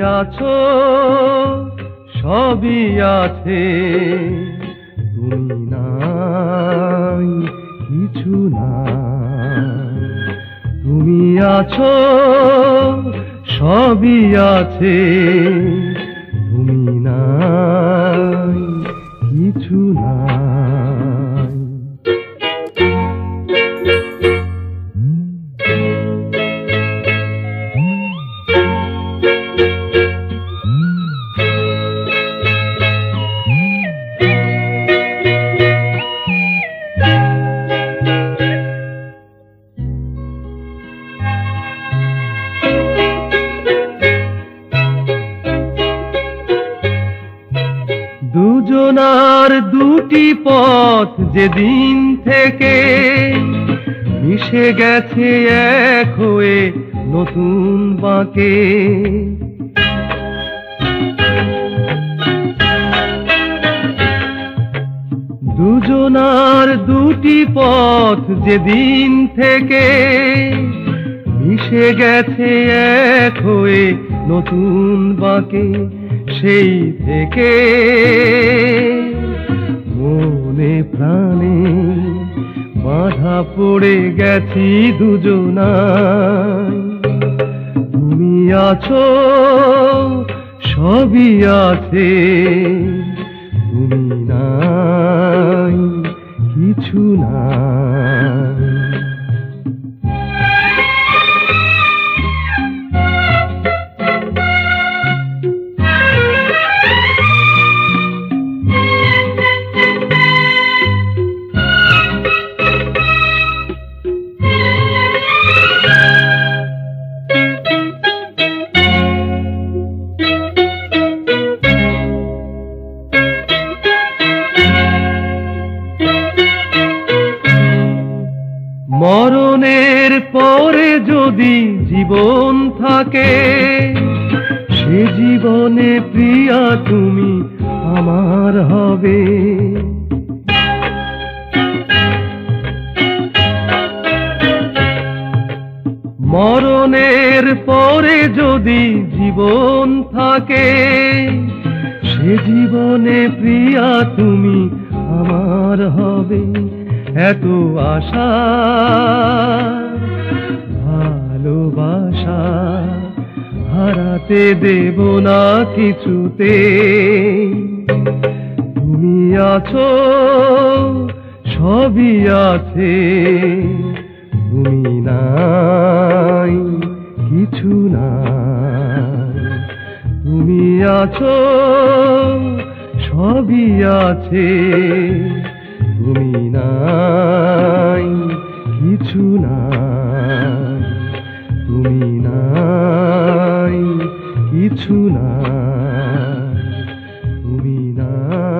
আছো, সবই আছে। তুমি নাই, কিছু নাই। তুমি আছো, সবই আছে। তুমি নাই, কিছু নাই। দুজনার দুটি পথ যেদিন থেকে মিশে গেছে এক হয়ে নতুন বাঁকে। দুজনার দুটি পথ যেদিন থেকে মিশে গেছে এক হয়ে নতুন বাঁকে। সেই থেকে মনে প্রাণে বাধা পড়ে গেছি দুজনায়। তুমি আছো, সবই আছে, তুমি নাই, কিছু নাই। মরণের পরে যদি জীবন থাকে, সে জীবনে প্রিয়া তুমি আমার হবে। মরণের পরে যদি জীবন থাকে, সে জীবনে প্রিয়া তুমি আমার হবে। এত আশা, ভালোবাসা হারাতে দেব না কিছুতে। তুমি আছো, সবই আছে, তুমি নাই, কিছু না তুমি আছো, সবই আছে। ভূমি নাই কিছু নাই। তুমি নাই কিছু না তুমি নাই।